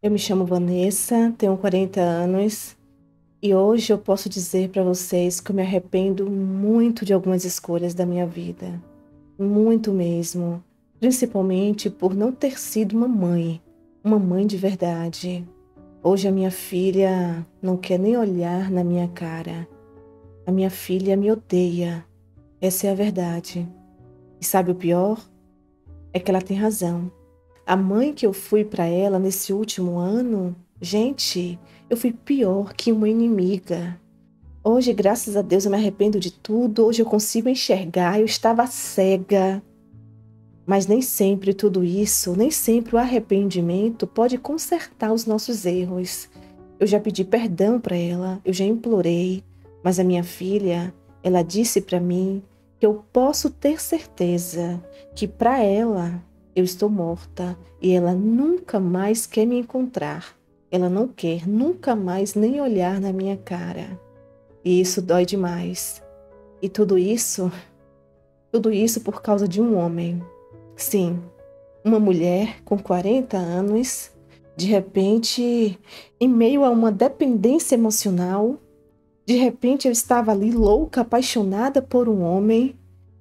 Eu me chamo Vanessa, tenho 40 anos e hoje eu posso dizer para vocês que eu me arrependo muito de algumas escolhas da minha vida. Muito mesmo. Principalmente por não ter sido uma mãe, uma mãe de verdade. Hoje a minha filha não quer nem olhar na minha cara. A minha filha me odeia. Essa é a verdade. E sabe o pior? É que ela tem razão. A mãe que eu fui para ela nesse último ano, gente, eu fui pior que uma inimiga. Hoje, graças a Deus, eu me arrependo de tudo. Hoje eu consigo enxergar. Eu estava cega. Mas nem sempre tudo isso, nem sempre o arrependimento pode consertar os nossos erros. Eu já pedi perdão para ela, eu já implorei, mas a minha filha, ela disse para mim que eu posso ter certeza que para ela eu estou morta e ela nunca mais quer me encontrar. Ela não quer nunca mais nem olhar na minha cara. E isso dói demais. E tudo isso, tudo isso por causa de um homem. Sim, uma mulher com 40 anos, de repente, em meio a uma dependência emocional, de repente eu estava ali louca, apaixonada por um homem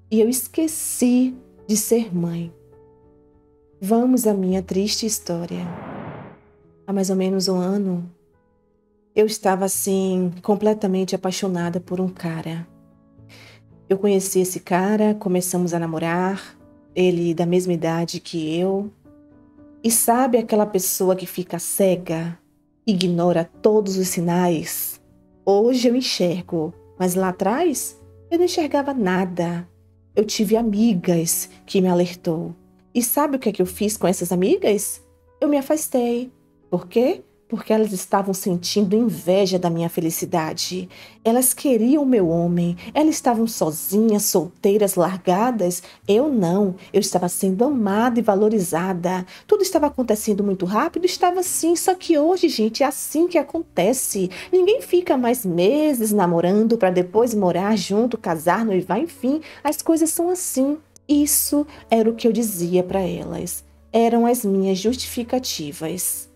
e eu esqueci de ser mãe. Vamos à minha triste história. Há mais ou menos um ano, eu estava assim, completamente apaixonada por um cara. Eu conheci esse cara, começamos a namorar, ele da mesma idade que eu. E sabe aquela pessoa que fica cega, ignora todos os sinais? Hoje eu enxergo, mas lá atrás eu não enxergava nada. Eu tive amigas que me alertou. E sabe o que é que eu fiz com essas amigas? Eu me afastei. Por quê? Porque elas estavam sentindo inveja da minha felicidade. Elas queriam o meu homem. Elas estavam sozinhas, solteiras, largadas. Eu não. Eu estava sendo amada e valorizada. Tudo estava acontecendo muito rápido. Estava assim. Só que hoje, gente, é assim que acontece. Ninguém fica mais meses namorando para depois morar junto, casar, noivar, enfim. As coisas são assim. Isso era o que eu dizia para elas. Eram as minhas justificativas.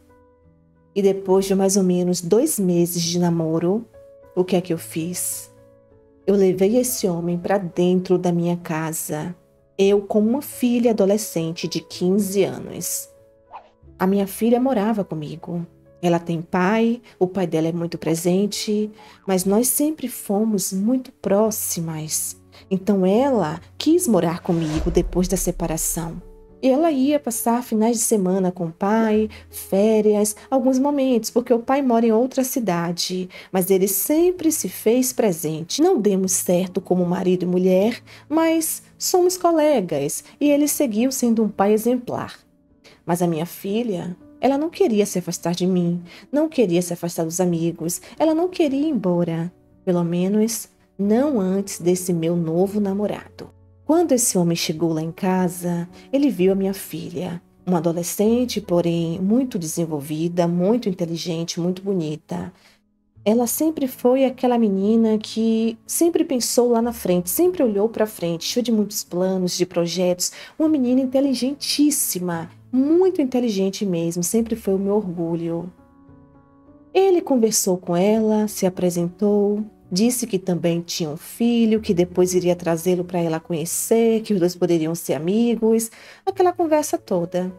E depois de mais ou menos dois meses de namoro, o que é que eu fiz? Eu levei esse homem para dentro da minha casa. Eu com uma filha adolescente de 15 anos. A minha filha morava comigo. Ela tem pai, o pai dela é muito presente, mas nós sempre fomos muito próximas. Então ela quis morar comigo depois da separação. E ela ia passar finais de semana com o pai, férias, alguns momentos, porque o pai mora em outra cidade, mas ele sempre se fez presente. Não demos certo como marido e mulher, mas somos colegas e ele seguiu sendo um pai exemplar. Mas a minha filha, ela não queria se afastar de mim, não queria se afastar dos amigos, ela não queria ir embora. Pelo menos não antes desse meu novo namorado. Quando esse homem chegou lá em casa, ele viu a minha filha, uma adolescente, porém muito desenvolvida, muito inteligente, muito bonita. Ela sempre foi aquela menina que sempre pensou lá na frente, sempre olhou para frente, cheia de muitos planos, de projetos, uma menina inteligentíssima, muito inteligente mesmo, sempre foi o meu orgulho. Ele conversou com ela, se apresentou, Disse que também tinha um filho, que depois iria trazê-lo para ela conhecer, que os dois poderiam ser amigos, aquela conversa toda.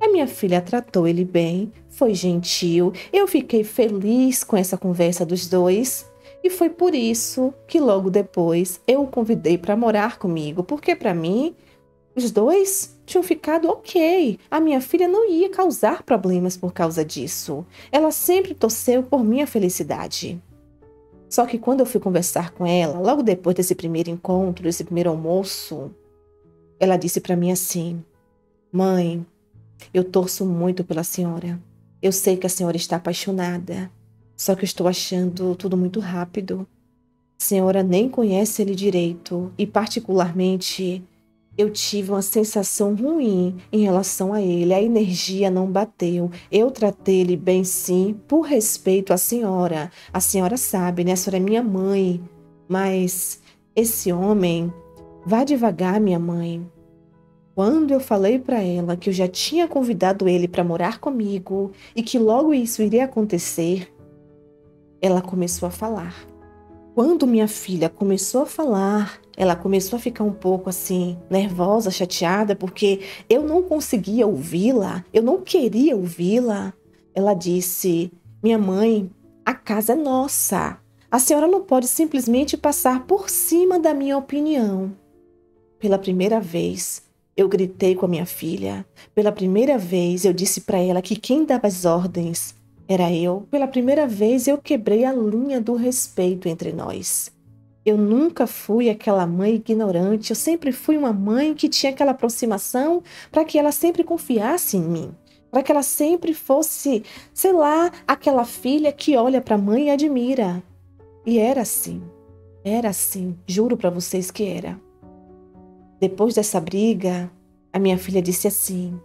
A minha filha tratou ele bem, foi gentil, eu fiquei feliz com essa conversa dos dois. E foi por isso que logo depois eu o convidei para morar comigo, porque para mim os dois tinham ficado ok. A minha filha não ia causar problemas por causa disso. Ela sempre torceu por minha felicidade. Só que quando eu fui conversar com ela, logo depois desse primeiro encontro, desse primeiro almoço, ela disse para mim assim: Mãe, eu torço muito pela senhora. Eu sei que a senhora está apaixonada, só que eu estou achando tudo muito rápido. A senhora nem conhece ele direito e, particularmente, eu tive uma sensação ruim em relação a ele. A energia não bateu. Eu tratei ele bem, sim, por respeito à senhora. A senhora sabe, né? A senhora é minha mãe. Mas esse homem, vá devagar, minha mãe. Quando eu falei para ela que eu já tinha convidado ele para morar comigo e que logo isso iria acontecer, ela começou a falar. Quando minha filha começou a falar, ela começou a ficar um pouco assim, nervosa, chateada, porque eu não conseguia ouvi-la, eu não queria ouvi-la. Ela disse: Minha mãe, a casa é nossa. A senhora não pode simplesmente passar por cima da minha opinião. Pela primeira vez, eu gritei com a minha filha. Pela primeira vez, eu disse para ela que quem dava as ordens era eu. Pela primeira vez, eu quebrei a linha do respeito entre nós. Eu nunca fui aquela mãe ignorante, eu sempre fui uma mãe que tinha aquela aproximação para que ela sempre confiasse em mim, para que ela sempre fosse, sei lá, aquela filha que olha para a mãe e admira. E era assim, era assim, juro para vocês que era. Depois dessa briga, a minha filha disse assim: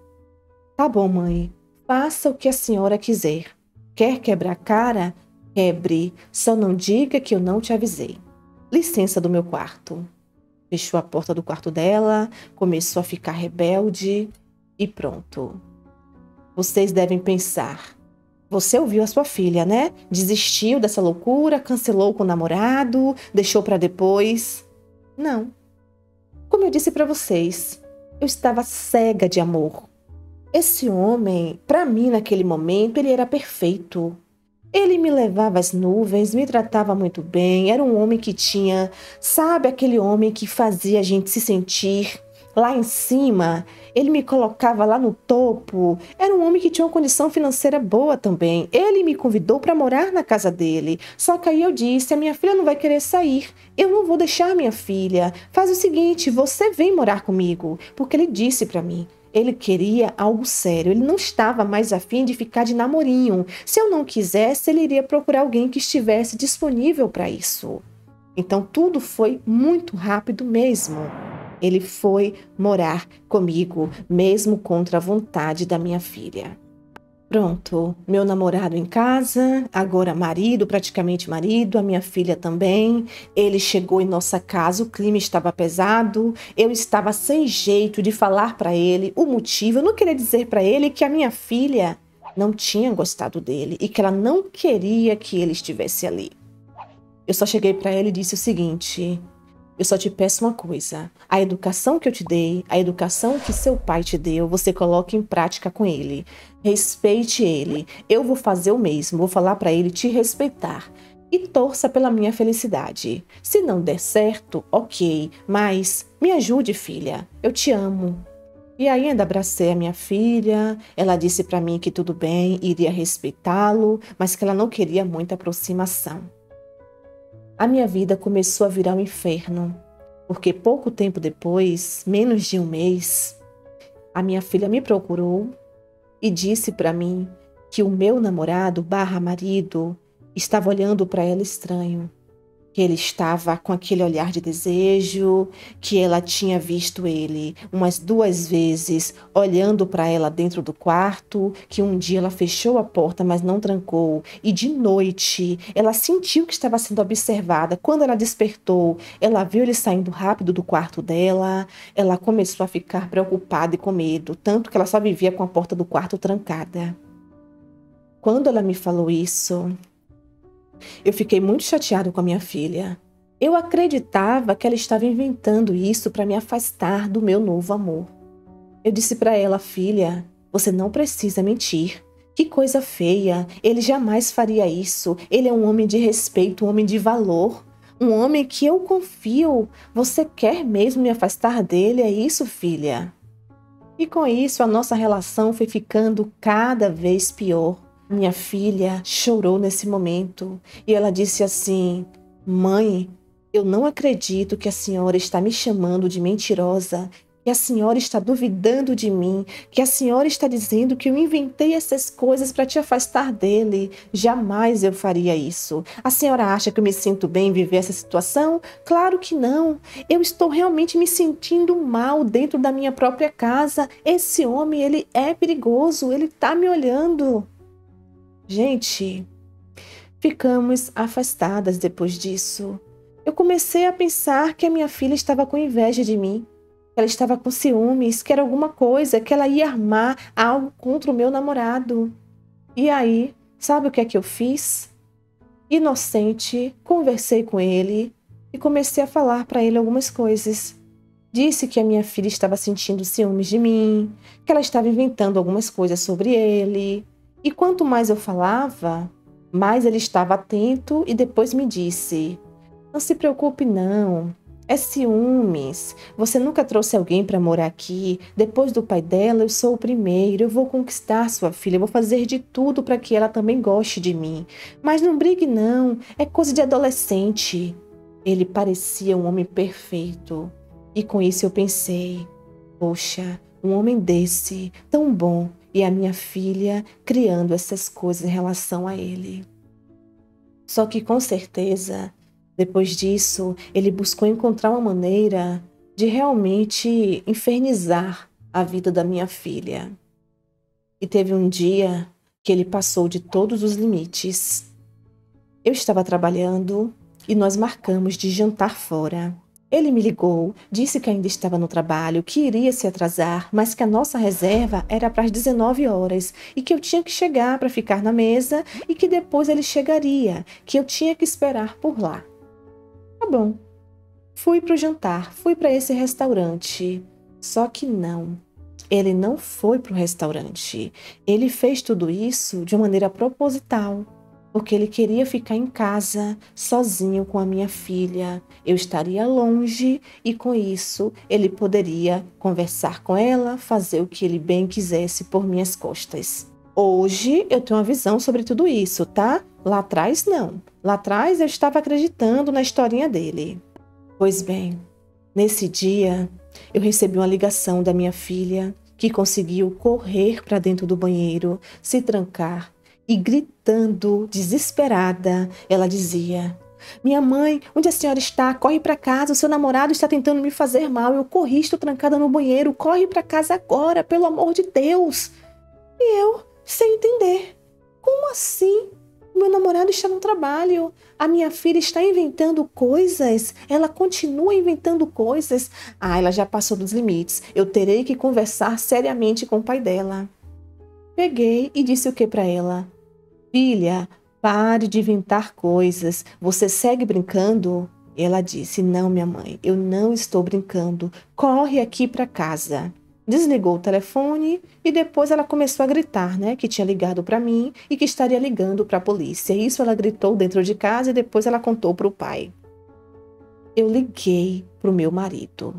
Tá bom, mãe, faça o que a senhora quiser. Quer quebrar a cara? Quebre, só não diga que eu não te avisei. Licença do meu quarto. Fechou a porta do quarto dela, começou a ficar rebelde e pronto. Vocês devem pensar. Você ouviu a sua filha, né? Desistiu dessa loucura, cancelou com o namorado, deixou para depois. Não. Como eu disse para vocês, eu estava cega de amor. Esse homem, para mim naquele momento, ele era perfeito. Ele me levava às nuvens, me tratava muito bem, era um homem que tinha, sabe, aquele homem que fazia a gente se sentir lá em cima, ele me colocava lá no topo. Era um homem que tinha uma condição financeira boa também. Ele me convidou para morar na casa dele. Só que aí eu disse: a minha filha não vai querer sair. Eu não vou deixar minha filha. Faz o seguinte, você vem morar comigo, porque ele disse para mim. Ele queria algo sério, ele não estava mais afim de ficar de namorinho. Se eu não quisesse, ele iria procurar alguém que estivesse disponível para isso. Então tudo foi muito rápido mesmo. Ele foi morar comigo, mesmo contra a vontade da minha filha. Pronto, meu namorado em casa, agora marido, praticamente marido, a minha filha também. Ele chegou em nossa casa, o clima estava pesado, eu estava sem jeito de falar para ele o motivo. Eu não queria dizer para ele que a minha filha não tinha gostado dele e que ela não queria que ele estivesse ali. Eu só cheguei para ele e disse o seguinte: eu só te peço uma coisa: a educação que eu te dei, a educação que seu pai te deu, você coloque em prática com ele. Respeite ele. Eu vou fazer o mesmo, vou falar para ele te respeitar. E torça pela minha felicidade. Se não der certo, ok, mas me ajude, filha. Eu te amo. E ainda abracei a minha filha. Ela disse para mim que tudo bem, iria respeitá-lo, mas que ela não queria muita aproximação a minha vida começou a virar um inferno, porque pouco tempo depois, menos de um mês, a minha filha me procurou e disse para mim que o meu namorado barra marido estava olhando para ela estranho que ele estava com aquele olhar de desejo, que ela tinha visto ele umas duas vezes olhando para ela dentro do quarto, que um dia ela fechou a porta, mas não trancou, e de noite ela sentiu que estava sendo observada. Quando ela despertou, ela viu ele saindo rápido do quarto dela, ela começou a ficar preocupada e com medo, tanto que ela só vivia com a porta do quarto trancada. Quando ela me falou isso, eu fiquei muito chateado com a minha filha. Eu acreditava que ela estava inventando isso para me afastar do meu novo amor. Eu disse para ela, filha, você não precisa mentir. Que coisa feia! Ele jamais faria isso. Ele é um homem de respeito, um homem de valor, um homem que eu confio. Você quer mesmo me afastar dele? É isso, filha? E com isso, a nossa relação foi ficando cada vez pior. Minha filha chorou nesse momento e ela disse assim: Mãe, eu não acredito que a senhora está me chamando de mentirosa, que a senhora está duvidando de mim, que a senhora está dizendo que eu inventei essas coisas para te afastar dele. Jamais eu faria isso. A senhora acha que eu me sinto bem em viver essa situação? Claro que não. Eu estou realmente me sentindo mal dentro da minha própria casa. Esse homem, ele é perigoso, ele está me olhando. Gente, ficamos afastadas depois disso. Eu comecei a pensar que a minha filha estava com inveja de mim. Ela estava com ciúmes, que era alguma coisa, que ela ia armar algo contra o meu namorado. E aí, sabe o que é que eu fiz? Inocente, conversei com ele e comecei a falar para ele algumas coisas. Disse que a minha filha estava sentindo ciúmes de mim, que ela estava inventando algumas coisas sobre ele. E quanto mais eu falava, mais ele estava atento e depois me disse: Não se preocupe, não. É ciúmes. Você nunca trouxe alguém para morar aqui. Depois do pai dela, eu sou o primeiro. Eu vou conquistar sua filha. Eu vou fazer de tudo para que ela também goste de mim. Mas não brigue, não. É coisa de adolescente. Ele parecia um homem perfeito. E com isso eu pensei: poxa, um homem desse, tão bom, e a minha filha criando essas coisas em relação a ele. Só que com certeza, depois disso, ele buscou encontrar uma maneira de realmente infernizar a vida da minha filha. E teve um dia que ele passou de todos os limites. Eu estava trabalhando e nós marcamos de jantar fora. Ele me ligou, disse que ainda estava no trabalho, que iria se atrasar, mas que a nossa reserva era para as 19 horas e que eu tinha que chegar para ficar na mesa e que depois ele chegaria, que eu tinha que esperar por lá. Tá bom. Fui para o jantar, fui para esse restaurante. Só que não. Ele não foi para o restaurante. Ele fez tudo isso de maneira proposital porque ele queria ficar em casa, sozinho com a minha filha. Eu estaria longe e com isso ele poderia conversar com ela, fazer o que ele bem quisesse por minhas costas. Hoje eu tenho uma visão sobre tudo isso, tá? Lá atrás não. Lá atrás eu estava acreditando na historinha dele. Pois bem, nesse dia eu recebi uma ligação da minha filha que conseguiu correr para dentro do banheiro, se trancar e gritando, desesperada, ela dizia: Minha mãe, onde a senhora está? Corre para casa, o seu namorado está tentando me fazer mal. Eu corri, estou trancada no banheiro. Corre para casa agora, pelo amor de Deus. E eu, sem entender: Como assim? Meu namorado está no trabalho. A minha filha está inventando coisas. Ela continua inventando coisas. Ah, ela já passou dos limites. Eu terei que conversar seriamente com o pai dela. Peguei e disse o que para ela? Filha, pare de inventar coisas. Você segue brincando? Ela disse: Não, minha mãe, eu não estou brincando. Corre aqui para casa. Desligou o telefone e depois ela começou a gritar, né, que tinha ligado para mim e que estaria ligando para a polícia. Isso ela gritou dentro de casa e depois ela contou para o pai. Eu liguei para o meu marido.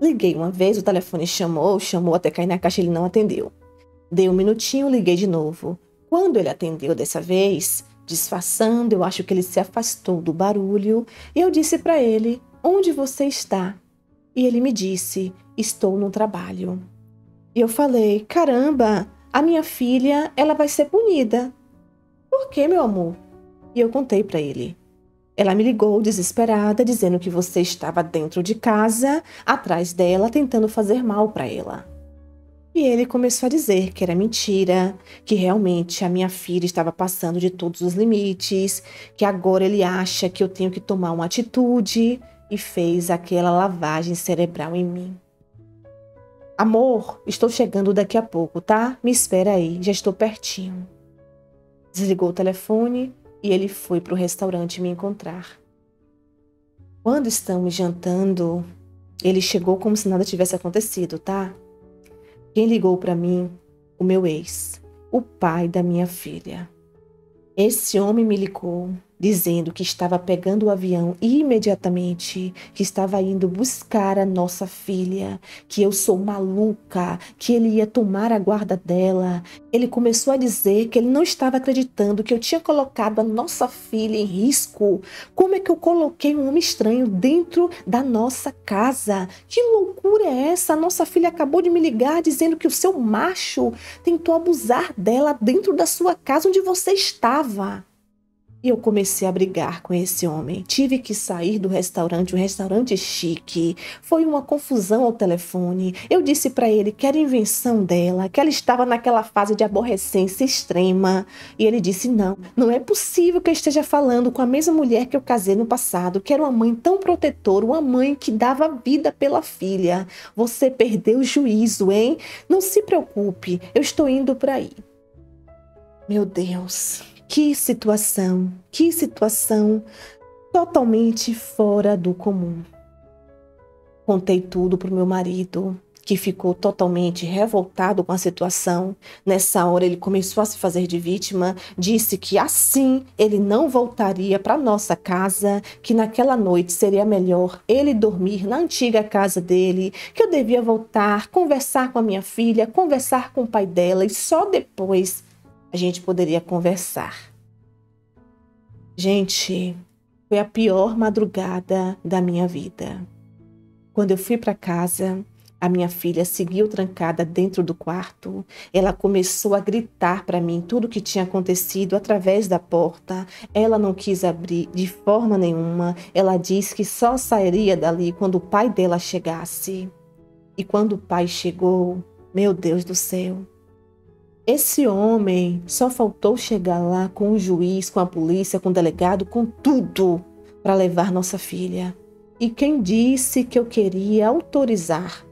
Liguei uma vez, o telefone chamou, chamou até cair na caixa, ele não atendeu. Dei um minutinho, liguei de novo. Quando ele atendeu dessa vez, disfarçando, eu acho que ele se afastou do barulho e eu disse para ele: Onde você está? E ele me disse: Estou no trabalho. E eu falei: Caramba, a minha filha, ela vai ser punida. Por que, meu amor? E eu contei para ele. Ela me ligou desesperada, dizendo que você estava dentro de casa, atrás dela, tentando fazer mal para ela. E ele começou a dizer que era mentira, que realmente a minha filha estava passando de todos os limites, que agora ele acha que eu tenho que tomar uma atitude e fez aquela lavagem cerebral em mim. Amor, estou chegando daqui a pouco, tá? Me espera aí, já estou pertinho. Desligou o telefone e ele foi para o restaurante me encontrar. Quando estamos jantando, ele chegou como se nada tivesse acontecido, tá? Quem ligou para mim? O meu ex, o pai da minha filha. Esse homem me ligou dizendo que estava pegando o avião imediatamente, que estava indo buscar a nossa filha, que eu sou maluca, que ele ia tomar a guarda dela. Ele começou a dizer que ele não estava acreditando que eu tinha colocado a nossa filha em risco. Como é que eu coloquei um homem estranho dentro da nossa casa? Que loucura é essa? A nossa filha acabou de me ligar dizendo que o seu macho tentou abusar dela dentro da sua casa onde você estava. E eu comecei a brigar com esse homem. Tive que sair do restaurante, um restaurante chique. Foi uma confusão ao telefone. Eu disse para ele que era invenção dela, que ela estava naquela fase de aborrecência extrema. E ele disse: Não, não é possível que eu esteja falando com a mesma mulher que eu casei no passado, que era uma mãe tão protetora, uma mãe que dava vida pela filha. Você perdeu o juízo, hein? Não se preocupe, eu estou indo por aí. Meu Deus. Que situação, que situação totalmente fora do comum. Contei tudo para o meu marido, que ficou totalmente revoltado com a situação. Nessa hora, ele começou a se fazer de vítima, disse que assim ele não voltaria para nossa casa, que naquela noite seria melhor ele dormir na antiga casa dele, que eu devia voltar, conversar com a minha filha, conversar com o pai dela e só depois a gente poderia conversar. Gente, foi a pior madrugada da minha vida. Quando eu fui para casa, a minha filha seguiu trancada dentro do quarto. Ela começou a gritar para mim tudo o que tinha acontecido através da porta. Ela não quis abrir de forma nenhuma. Ela disse que só sairia dali quando o pai dela chegasse. E quando o pai chegou, meu Deus do céu, esse homem só faltou chegar lá com o juiz, com a polícia, com o delegado, com tudo para levar nossa filha. E quem disse que eu queria autorizar?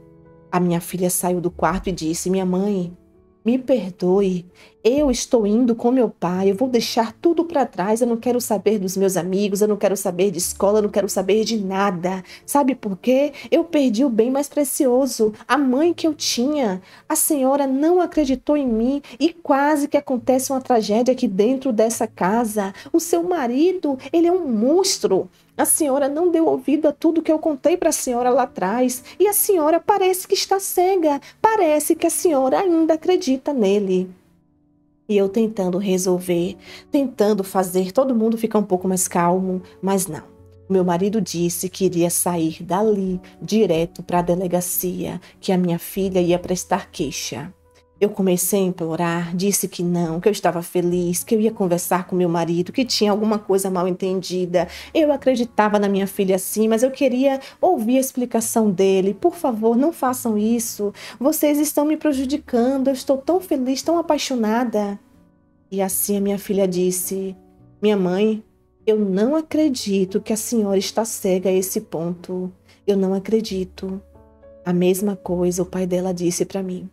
A minha filha saiu do quarto e disse: Minha mãe, me perdoe, eu estou indo com meu pai, eu vou deixar tudo para trás, eu não quero saber dos meus amigos, eu não quero saber de escola, eu não quero saber de nada. Sabe por quê? Eu perdi o bem mais precioso, a mãe que eu tinha. A senhora não acreditou em mim e quase que acontece uma tragédia aqui dentro dessa casa. O seu marido, ele é um monstro. A senhora não deu ouvido a tudo que eu contei para a senhora lá atrás e a senhora parece que está cega, parece que a senhora ainda acredita nele. E eu tentando resolver, tentando fazer todo mundo ficar um pouco mais calmo, mas não. Meu marido disse que iria sair dali direto para a delegacia, que a minha filha ia prestar queixa. Eu comecei a implorar, disse que não, que eu estava feliz, que eu ia conversar com meu marido, que tinha alguma coisa mal entendida. Eu acreditava na minha filha sim, mas eu queria ouvir a explicação dele. Por favor, não façam isso. Vocês estão me prejudicando. Eu estou tão feliz, tão apaixonada. E assim a minha filha disse: Minha mãe, eu não acredito que a senhora está cega a esse ponto. Eu não acredito. A mesma coisa o pai dela disse para mim.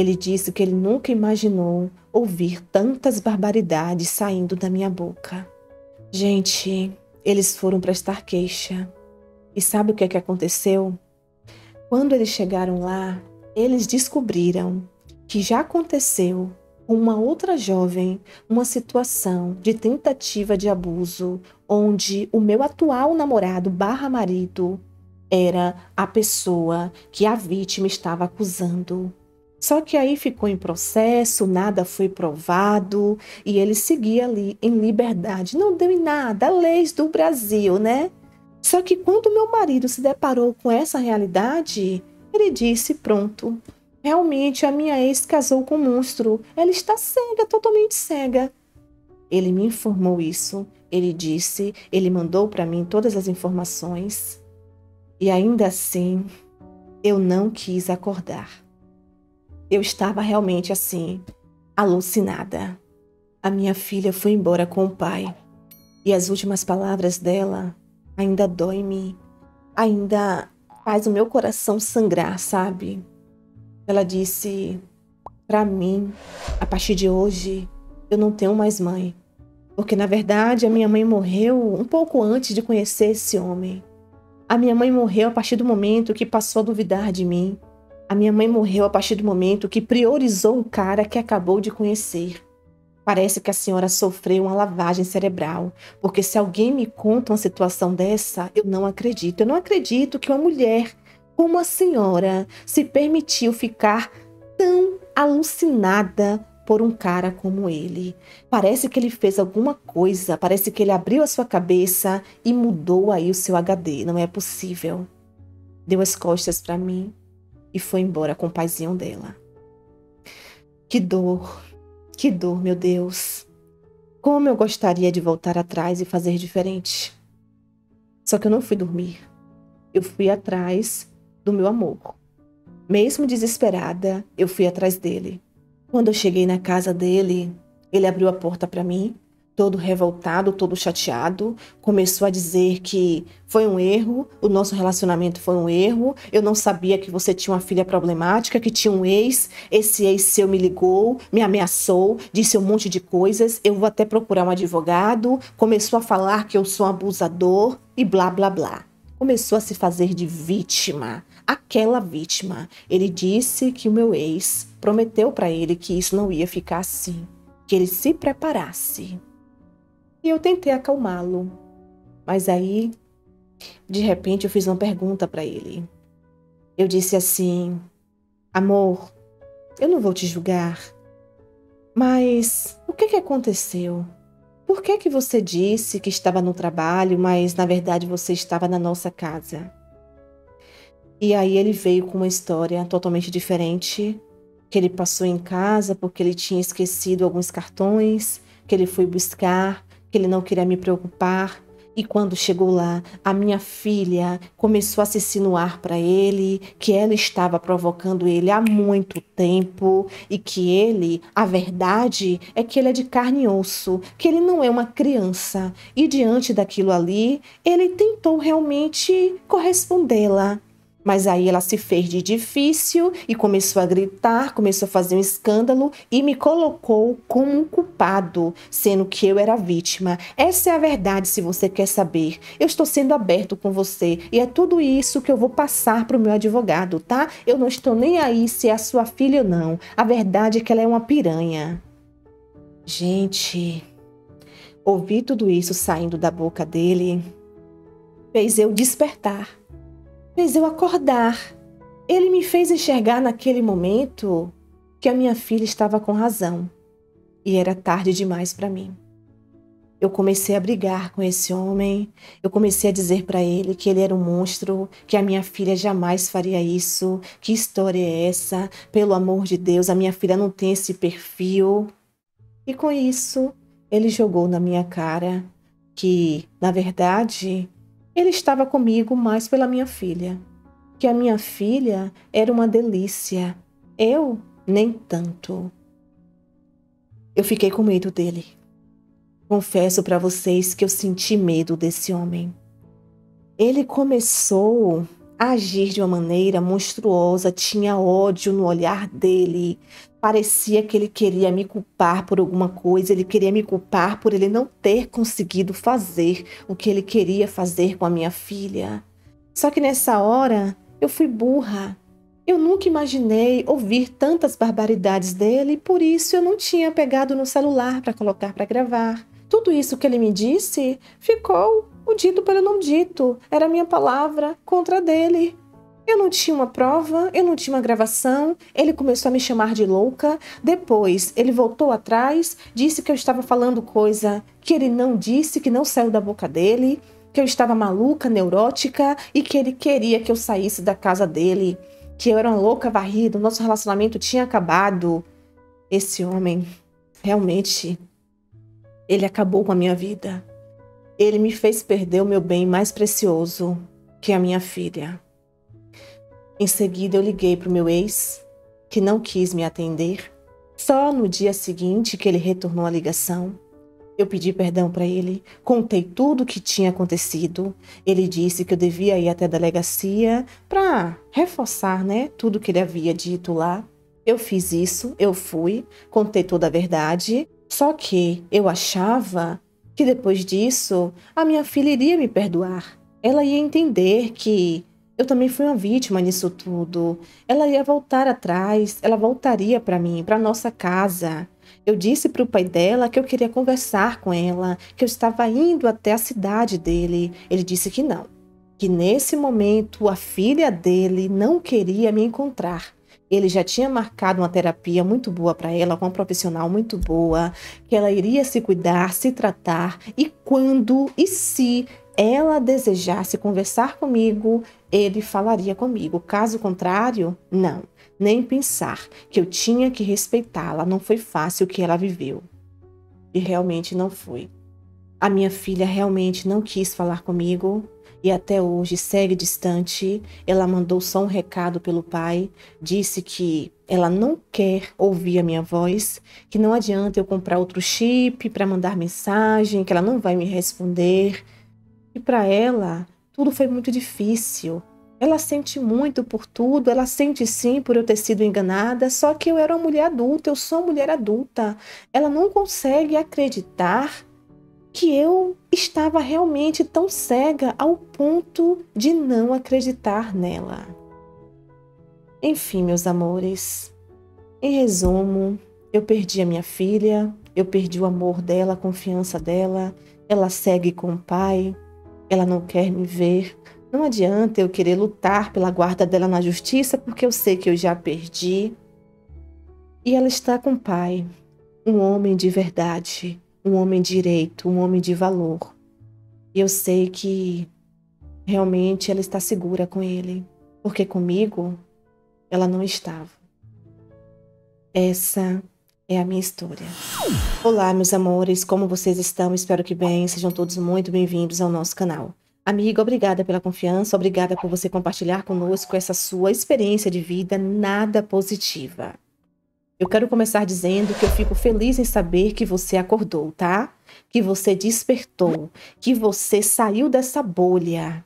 Ele disse que ele nunca imaginou ouvir tantas barbaridades saindo da minha boca. Gente, eles foram prestar queixa. E sabe o que, é que aconteceu? Quando eles chegaram lá, eles descobriram que já aconteceu com uma outra jovem uma situação de tentativa de abuso, onde o meu atual namorado barra marido era a pessoa que a vítima estava acusando. Só que aí ficou em processo, nada foi provado e ele seguia ali em liberdade. Não deu em nada, leis do Brasil, né? Só que quando meu marido se deparou com essa realidade, ele disse: Pronto, realmente a minha ex casou com um monstro. Ela está cega, totalmente cega. Ele me informou isso. Ele disse, ele mandou para mim todas as informações. E ainda assim, eu não quis acordar. Eu estava realmente assim, alucinada. A minha filha foi embora com o pai. E as últimas palavras dela ainda dói me, ainda faz o meu coração sangrar, sabe? Ela disse para mim, a partir de hoje, eu não tenho mais mãe. Porque na verdade a minha mãe morreu um pouco antes de conhecer esse homem. A minha mãe morreu a partir do momento que passou a duvidar de mim. A minha mãe morreu a partir do momento que priorizou um cara que acabou de conhecer. Parece que a senhora sofreu uma lavagem cerebral, porque se alguém me conta uma situação dessa, eu não acredito. Eu não acredito que uma mulher como a senhora se permitiu ficar tão alucinada por um cara como ele. Parece que ele fez alguma coisa, parece que ele abriu a sua cabeça e mudou aí o seu HD. Não é possível. Deu as costas para mim, e foi embora com o paizinho dela. Que dor, que dor, meu Deus. Como eu gostaria de voltar atrás e fazer diferente. Só que eu não fui dormir. Eu fui atrás do meu amor. Mesmo desesperada, eu fui atrás dele. Quando eu cheguei na casa dele, ele abriu a porta para mim, todo revoltado, todo chateado, começou a dizer que foi um erro, o nosso relacionamento foi um erro, eu não sabia que você tinha uma filha problemática, que tinha um ex, esse ex seu me ligou, me ameaçou, disse um monte de coisas, eu vou até procurar um advogado, começou a falar que eu sou um abusador e blá blá blá. Começou a se fazer de vítima, aquela vítima. Ele disse que o meu ex prometeu para ele que isso não ia ficar assim que ele se preparasse. E eu tentei acalmá-lo. Mas aí, de repente, eu fiz uma pergunta para ele. Eu disse assim: Amor, eu não vou te julgar, mas o que, que aconteceu? Por que, que você disse que estava no trabalho, mas na verdade você estava na nossa casa? E aí ele veio com uma história totalmente diferente que ele passou em casa porque ele tinha esquecido alguns cartões, que ele foi buscar, que ele não queria me preocupar. E quando chegou lá, a minha filha começou a se insinuar para ele que ela estava provocando ele há muito tempo e que ele, a verdade é que ele é de carne e osso, que ele não é uma criança. E diante daquilo ali, ele tentou realmente correspondê-la. Mas aí ela se fez de difícil e começou a gritar, começou a fazer um escândalo e me colocou como um culpado, sendo que eu era vítima. Essa é a verdade, se você quer saber. Eu estou sendo aberto com você e é tudo isso que eu vou passar para o meu advogado, tá? Eu não estou nem aí se é a sua filha ou não. A verdade é que ela é uma piranha. Gente, ouvir tudo isso saindo da boca dele fez eu despertar fez eu acordar. Ele me fez enxergar naquele momento que a minha filha estava com razão e era tarde demais para mim. Eu comecei a brigar com esse homem, eu comecei a dizer para ele que ele era um monstro, que a minha filha jamais faria isso. Que história é essa? Pelo amor de Deus, a minha filha não tem esse perfil. E com isso, ele jogou na minha cara que, na verdade, ele estava comigo mais pela minha filha, que a minha filha era uma delícia, eu nem tanto. Eu fiquei com medo dele. Confesso para vocês que eu senti medo desse homem. Ele começou agir de uma maneira monstruosa, tinha ódio no olhar dele. Parecia que ele queria me culpar por alguma coisa, ele queria me culpar por ele não ter conseguido fazer o que ele queria fazer com a minha filha. Só que nessa hora eu fui burra. Eu nunca imaginei ouvir tantas barbaridades dele e por isso eu não tinha pegado no celular para colocar para gravar. Tudo isso que ele me disse ficou o dito pelo não dito. Era minha palavra contra dele. Eu não tinha uma prova, eu não tinha uma gravação. Ele começou a me chamar de louca. Depois, ele voltou atrás, disse que eu estava falando coisa que ele não disse, que não saiu da boca dele, que eu estava maluca, neurótica e que ele queria que eu saísse da casa dele, que eu era uma louca varrida, o nosso relacionamento tinha acabado. Esse homem, realmente, ele acabou com a minha vida. Ele me fez perder o meu bem mais precioso, que é a minha filha. Em seguida, eu liguei para o meu ex, que não quis me atender. Só no dia seguinte que ele retornou a ligação, eu pedi perdão para ele, contei tudo o que tinha acontecido. Ele disse que eu devia ir até a delegacia para reforçar, né, tudo que ele havia dito lá. Eu fiz isso, eu fui, contei toda a verdade. Só que eu achava que depois disso a minha filha iria me perdoar. Ela ia entender que eu também fui uma vítima nisso tudo. Ela ia voltar atrás, ela voltaria para mim, para nossa casa. Eu disse para o pai dela que eu queria conversar com ela, que eu estava indo até a cidade dele. Ele disse que não, que nesse momento a filha dele não queria me encontrar ele já tinha marcado uma terapia muito boa para ela, com uma profissional muito boa, que ela iria se cuidar, se tratar e quando e se ela desejasse conversar comigo, ele falaria comigo. Caso contrário, não, nem pensar que eu tinha que respeitá-la. Não foi fácil o que ela viveu. e realmente não fui. A minha filha realmente não quis falar comigo e até hoje segue distante. Ela mandou só um recado pelo pai, disse que ela não quer ouvir a minha voz, que não adianta eu comprar outro chip para mandar mensagem, que ela não vai me responder. E para ela, tudo foi muito difícil. Ela sente muito por tudo, ela sente sim por eu ter sido enganada, só que eu era uma mulher adulta, eu sou mulher adulta. Ela não consegue acreditar que eu estava realmente tão cega ao ponto de não acreditar nela. Enfim, meus amores, em resumo, eu perdi a minha filha, eu perdi o amor dela, a confiança dela, ela segue com o pai, ela não quer me ver. Não adianta eu querer lutar pela guarda dela na justiça, porque eu sei que eu já perdi. E ela está com o pai, um homem de verdade, um homem direito, um homem de valor. E eu sei que realmente ela está segura com ele, porque comigo ela não estava. Essa é a minha história. Olá, meus amores, como vocês estão? Espero que bem. Sejam todos muito bem-vindos ao nosso canal. Amiga, obrigada pela confiança, obrigada por você compartilhar conosco essa sua experiência de vida nada positiva. Eu quero começar dizendo que eu fico feliz em saber que você acordou, tá? Que você despertou, que você saiu dessa bolha.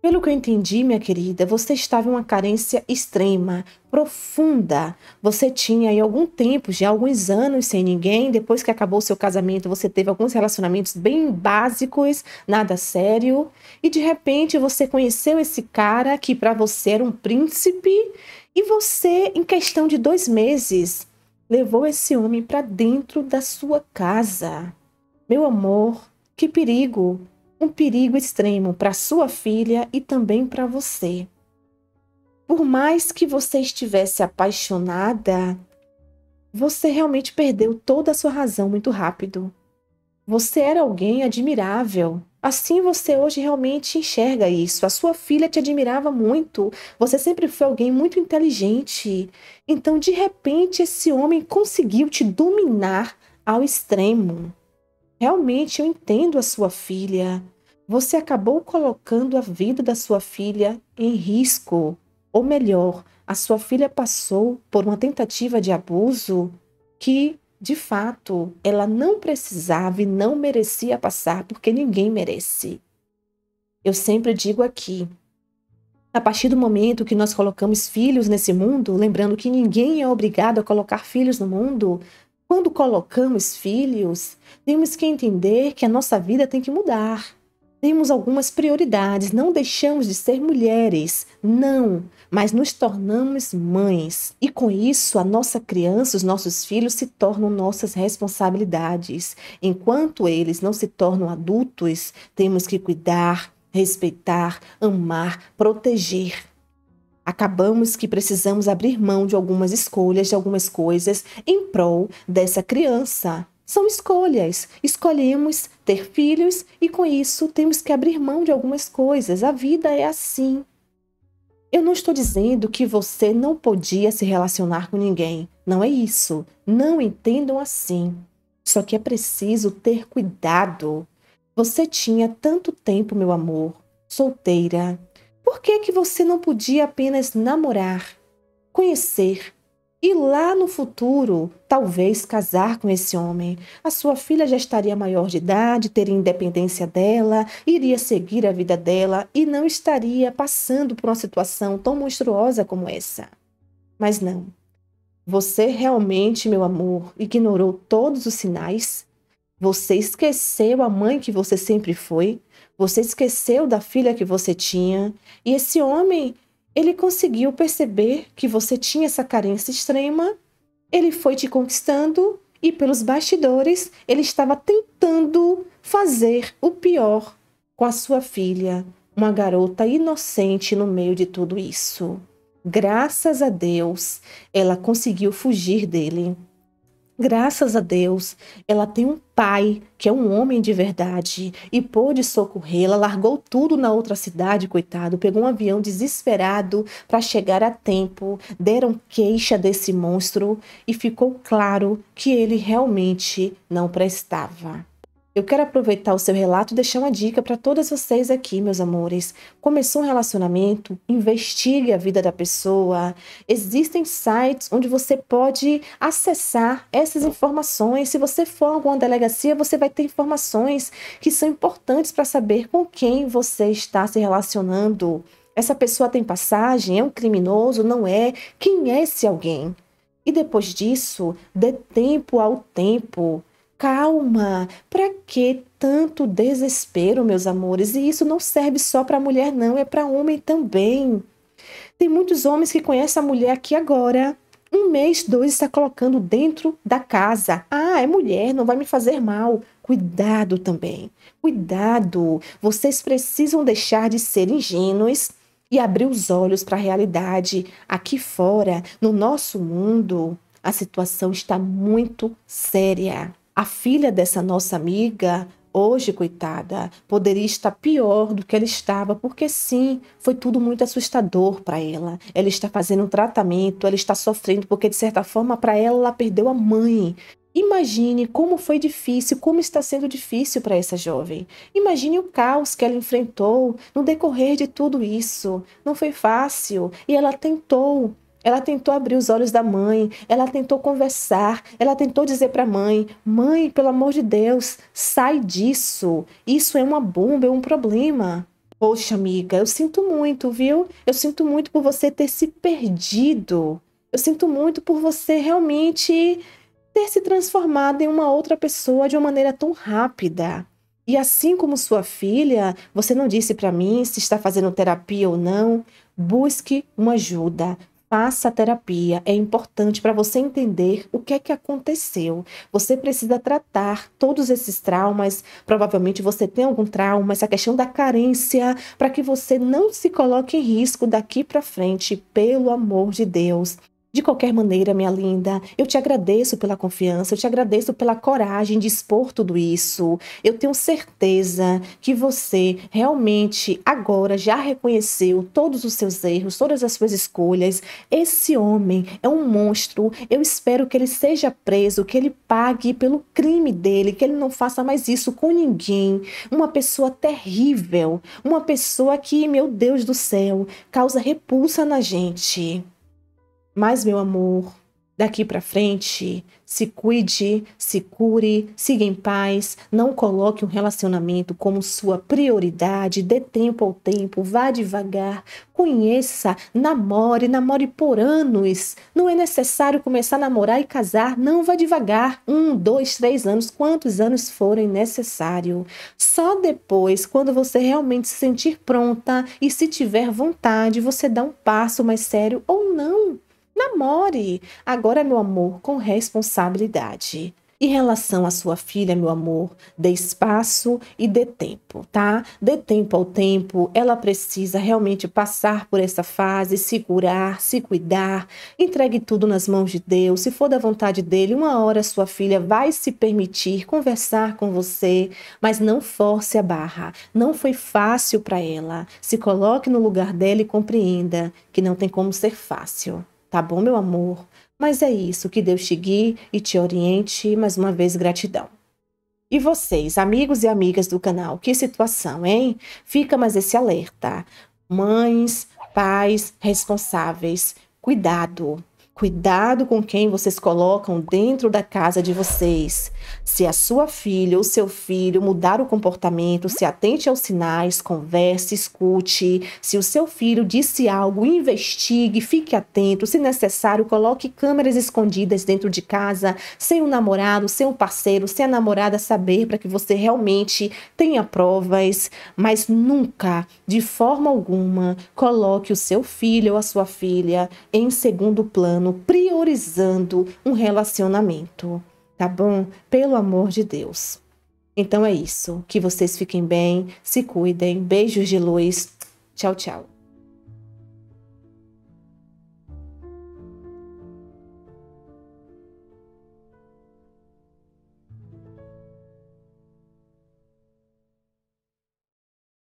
Pelo que eu entendi, minha querida, você estava em uma carência extrema, profunda. Você tinha aí algum tempo, já alguns anos sem ninguém. Depois que acabou o seu casamento, você teve alguns relacionamentos bem básicos, nada sério. E de repente você conheceu esse cara que para você era um príncipe. E você, em questão de dois meses, levou esse homem para dentro da sua casa. Meu amor, que perigo! Um perigo extremo para sua filha e também para você. Por mais que você estivesse apaixonada, você realmente perdeu toda a sua razão muito rápido. Você era alguém admirável, Assim você hoje realmente enxerga isso. A sua filha te admirava muito. Você sempre foi alguém muito inteligente. Então, de repente, esse homem conseguiu te dominar ao extremo. Realmente eu entendo a sua filha. Você acabou colocando a vida da sua filha em risco. Ou melhor, a sua filha passou por uma tentativa de abuso que de fato, ela não precisava e não merecia passar, porque ninguém merece. Eu sempre digo aqui, a partir do momento que nós colocamos filhos nesse mundo, lembrando que ninguém é obrigado a colocar filhos no mundo, quando colocamos filhos, temos que entender que a nossa vida tem que mudar. Temos algumas prioridades, não deixamos de ser mulheres, não, mas nos tornamos mães. E com isso, a nossa criança, os nossos filhos se tornam nossas responsabilidades. Enquanto eles não se tornam adultos, temos que cuidar, respeitar, amar, proteger. Acabamos que precisamos abrir mão de algumas escolhas, de algumas coisas em prol dessa criança. São escolhas. Escolhemos ter filhos e com isso temos que abrir mão de algumas coisas. A vida é assim. Eu não estou dizendo que você não podia se relacionar com ninguém. Não é isso. Não entendam assim. Só que é preciso ter cuidado. Você tinha tanto tempo, meu amor, solteira. Por que que você não podia apenas namorar, conhecer, e lá no futuro, talvez casar com esse homem. A sua filha já estaria maior de idade, teria independência dela, iria seguir a vida dela e não estaria passando por uma situação tão monstruosa como essa. Mas não. Você realmente, meu amor, ignorou todos os sinais? Você esqueceu a mãe que você sempre foi? Você esqueceu da filha que você tinha? E esse homem ele conseguiu perceber que você tinha essa carência extrema, ele foi te conquistando e pelos bastidores ele estava tentando fazer o pior com a sua filha, uma garota inocente no meio de tudo isso. Graças a Deus, ela conseguiu fugir dele. Graças a Deus, ela tem um pai que é um homem de verdade e pôde socorrê-la. Largou tudo na outra cidade, coitado. Pegou um avião desesperado para chegar a tempo. Deram queixa desse monstro e ficou claro que ele realmente não prestava. Eu quero aproveitar o seu relato e deixar uma dica para todas vocês aqui, meus amores. Começou um relacionamento, investigue a vida da pessoa. Existem sites onde você pode acessar essas informações. Se você for a alguma delegacia, você vai ter informações que são importantes para saber com quem você está se relacionando. Essa pessoa tem passagem? É um criminoso? Não é? Quem é esse alguém? E depois disso, dê tempo ao tempo. Calma, para que tanto desespero, meus amores? E isso não serve só para mulher, não, é para homem também. Tem muitos homens que conhecem a mulher aqui agora. Um mês, dois, está colocando dentro da casa. Ah, é mulher, não vai me fazer mal. Cuidado também. Cuidado. Vocês precisam deixar de ser ingênuos e abrir os olhos para a realidade. Aqui fora, no nosso mundo, a situação está muito séria. A filha dessa nossa amiga, hoje, coitada, poderia estar pior do que ela estava, porque sim, foi tudo muito assustador para ela. Ela está fazendo um tratamento, ela está sofrendo, porque de certa forma, para ela, ela perdeu a mãe. Imagine como foi difícil, como está sendo difícil para essa jovem. Imagine o caos que ela enfrentou no decorrer de tudo isso. Não foi fácil e ela tentou, ela tentou abrir os olhos da mãe, ela tentou conversar, ela tentou dizer para a mãe: Mãe, pelo amor de Deus, sai disso. Isso é uma bomba, é um problema. Poxa, amiga, eu sinto muito, viu? Eu sinto muito por você ter se perdido. Eu sinto muito por você realmente ter se transformado em uma outra pessoa de uma maneira tão rápida. E assim como sua filha, você não disse para mim se está fazendo terapia ou não. Busque uma ajuda. Faça terapia, é importante para você entender o que é que aconteceu. Você precisa tratar todos esses traumas. Provavelmente você tem algum trauma, essa questão da carência, para que você não se coloque em risco daqui para frente, pelo amor de Deus. De qualquer maneira, minha linda, eu te agradeço pela confiança, eu te agradeço pela coragem de expor tudo isso. Eu tenho certeza que você realmente agora já reconheceu todos os seus erros, todas as suas escolhas. Esse homem é um monstro. Eu espero que ele seja preso, que ele pague pelo crime dele, que ele não faça mais isso com ninguém. Uma pessoa terrível, uma pessoa que, meu Deus do céu, causa repulsa na gente. Mas, meu amor, daqui para frente, se cuide, se cure, siga em paz, não coloque um relacionamento como sua prioridade, dê tempo ao tempo, vá devagar, conheça, namore, namore por anos. Não é necessário começar a namorar e casar, não vá devagar, um, dois, três anos, quantos anos forem necessário. Só depois, quando você realmente se sentir pronta e se tiver vontade, você dá um passo mais sério ou não. Namore! Agora, meu amor, com responsabilidade. Em relação à sua filha, meu amor, dê espaço e dê tempo, tá? Dê tempo ao tempo. Ela precisa realmente passar por essa fase, se curar, se cuidar. Entregue tudo nas mãos de Deus. Se for da vontade dele, uma hora sua filha vai se permitir conversar com você, mas não force a barra. Não foi fácil para ela. Se coloque no lugar dela e compreenda que não tem como ser fácil. Tá bom, meu amor? Mas é isso, que Deus te guie e te oriente. Mais uma vez, gratidão. E vocês, amigos e amigas do canal, que situação, hein? Fica mais esse alerta. Mães, pais responsáveis, cuidado. Cuidado com quem vocês colocam dentro da casa de vocês. Se a sua filha ou seu filho mudar o comportamento, se atente aos sinais, converse, escute. Se o seu filho disse algo, investigue, fique atento. Se necessário, coloque câmeras escondidas dentro de casa, sem o um namorado, sem o um parceiro, sem a namorada saber, para que você realmente tenha provas. Mas nunca, de forma alguma, coloque o seu filho ou a sua filha em segundo plano priorizando um relacionamento, tá bom? Pelo amor de Deus. Então é isso. Que vocês fiquem bem, se cuidem. Beijos de luz. Tchau, tchau.